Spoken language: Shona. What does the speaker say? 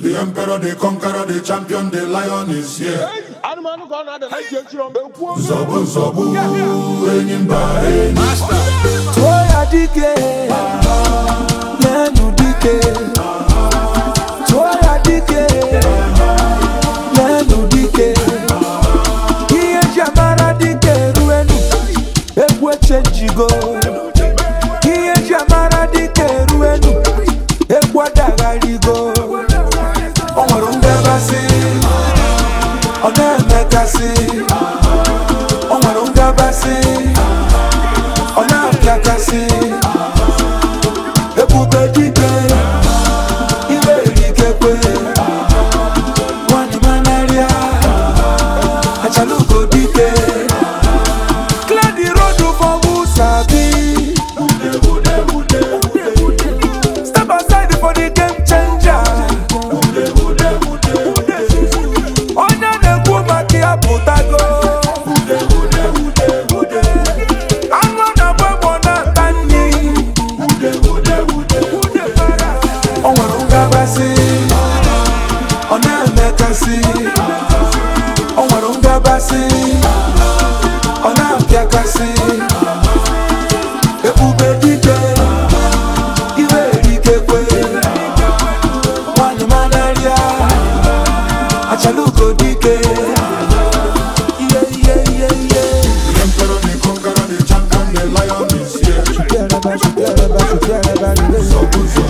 the emperor, the conqueror, the champion, the lion is here. Zobu zobu, enyimba enyimba. Toya dike, menu dike. Toya dike, menu dike. Iye jamara dike ruenu, ekwe chenjigo. ọ̀nà ẹ̀mẹ́ka sí i. Yeah, yeah, yeah, yeah. So good, so good.